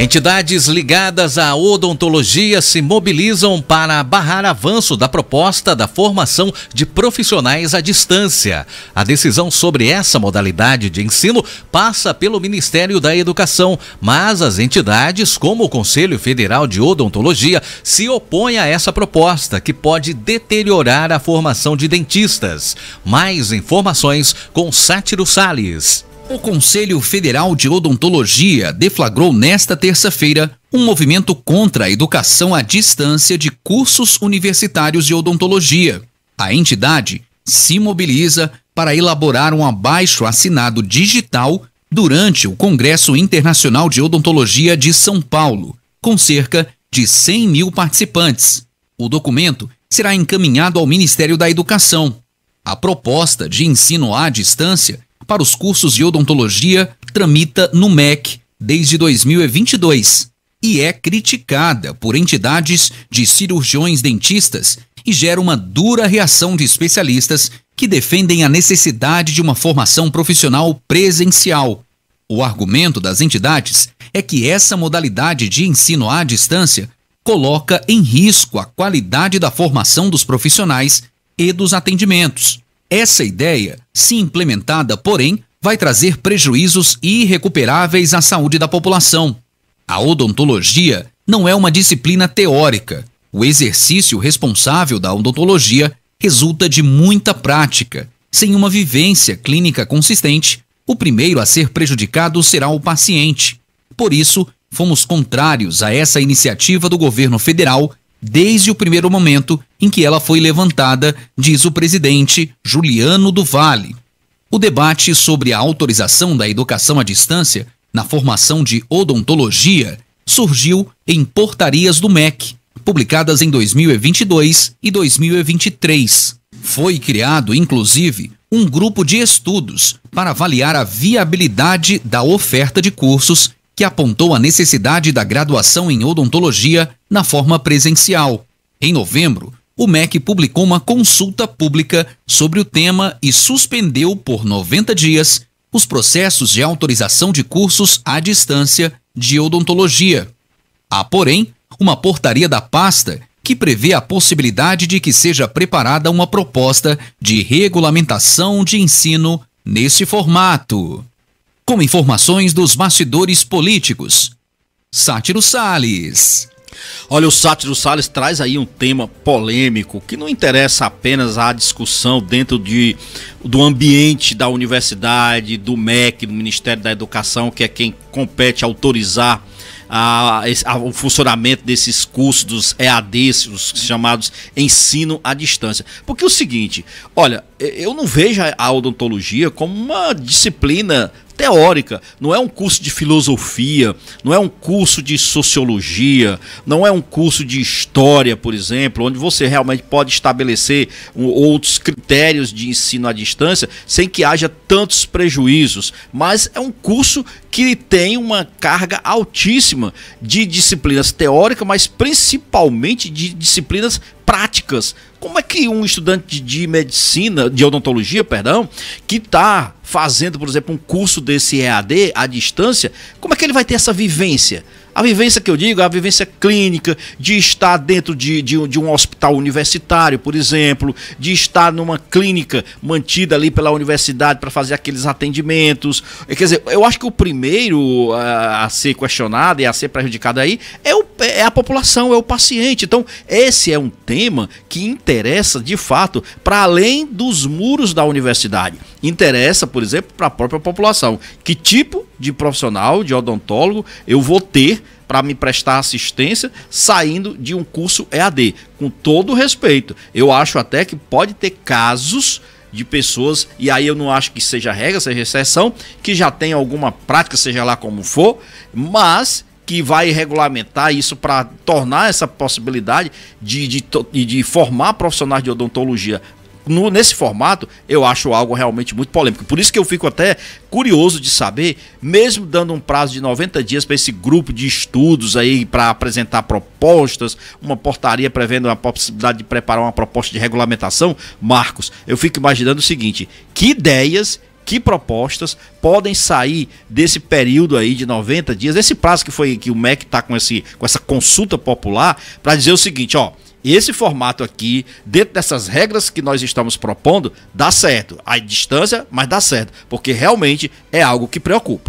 Entidades ligadas à odontologia se mobilizam para barrar avanço da proposta da formação de profissionais à distância. A decisão sobre essa modalidade de ensino passa pelo Ministério da Educação, mas as entidades, como o Conselho Federal de Odontologia, se opõem a essa proposta, que pode deteriorar a formação de dentistas. Mais informações com Sátiro Salles. O Conselho Federal de Odontologia deflagrou nesta terça-feira um movimento contra a educação à distância de cursos universitários de odontologia. A entidade se mobiliza para elaborar um abaixo assinado digital durante o Congresso Internacional de Odontologia de São Paulo, com cerca de 100 mil participantes. O documento será encaminhado ao Ministério da Educação. A proposta de ensino à distância para os cursos de odontologia tramita no MEC desde 2022 e é criticada por entidades de cirurgiões dentistas e gera uma dura reação de especialistas que defendem a necessidade de uma formação profissional presencial. O argumento das entidades é que essa modalidade de ensino à distância coloca em risco a qualidade da formação dos profissionais e dos atendimentos. Essa ideia, se implementada, porém, vai trazer prejuízos irrecuperáveis à saúde da população. A odontologia não é uma disciplina teórica. O exercício responsável da odontologia resulta de muita prática. Sem uma vivência clínica consistente, o primeiro a ser prejudicado será o paciente. Por isso, fomos contrários a essa iniciativa do governo federal desde o primeiro momento em que ela foi levantada, diz o presidente Juliano do Vale. O debate sobre a autorização da educação à distância na formação de odontologia surgiu em portarias do MEC, publicadas em 2022 e 2023. Foi criado, inclusive, um grupo de estudos para avaliar a viabilidade da oferta de cursos que apontou a necessidade da graduação em odontologia na forma presencial. Em novembro, o MEC publicou uma consulta pública sobre o tema e suspendeu por 90 dias os processos de autorização de cursos à distância de odontologia. Há, porém, uma portaria da pasta que prevê a possibilidade de que seja preparada uma proposta de regulamentação de ensino nesse formato com informações dos bastidores políticos. Sátiro Salles. Olha, o Sátiro Salles traz aí um tema polêmico que não interessa apenas a discussão dentro de, do ambiente da universidade, do MEC, do Ministério da Educação, que é quem compete autorizar a, a, o funcionamento desses cursos dos EADs, os chamados ensino à distância. Porque é o seguinte, olha, eu não vejo a odontologia como uma disciplina teórica, não é um curso de filosofia, não é um curso de sociologia, não é um curso de história, por exemplo, onde você realmente pode estabelecer outros critérios de ensino à distância sem que haja tantos prejuízos, mas é um curso que tem uma carga altíssima de disciplinas teóricas, mas principalmente de disciplinas práticas. Como é que um estudante de medicina, de odontologia, perdão, que está fazendo, por exemplo, um curso desse EAD à distância, como é que ele vai ter essa vivência? A vivência que eu digo é a vivência clínica, de estar dentro de, de, de, um hospital universitário, por exemplo, de estar numa clínica mantida ali pela universidade para fazer aqueles atendimentos. Quer dizer, eu acho que o primeiro a, a ser questionado e a ser prejudicado aí é, o, é a população, é o paciente. Então, esse é um tema que interessa de fato para além dos muros da universidade. Interessa, por exemplo, para a própria população. Que tipo de profissional, de odontólogo, eu vou ter para me prestar assistência saindo de um curso EAD. Com todo respeito, eu acho até que pode ter casos de pessoas, e aí eu não acho que seja regra, seja exceção, que já tem alguma prática, seja lá como for, mas que vai regulamentar isso para tornar essa possibilidade de, de, de formar profissionais de odontologia no, nesse formato, eu acho algo realmente muito polêmico. Por isso que eu fico até curioso de saber, mesmo dando um prazo de 90 dias para esse grupo de estudos aí para apresentar propostas, uma portaria prevendo a possibilidade de preparar uma proposta de regulamentação, Marcos, eu fico imaginando o seguinte: que ideias que propostas podem sair desse período aí de 90 dias, esse prazo que foi que o MEC está com, esse, com essa consulta popular, para dizer o seguinte, ó, esse formato aqui, dentro dessas regras que nós estamos propondo, dá certo. A distância, mas dá certo. Porque realmente é algo que preocupa.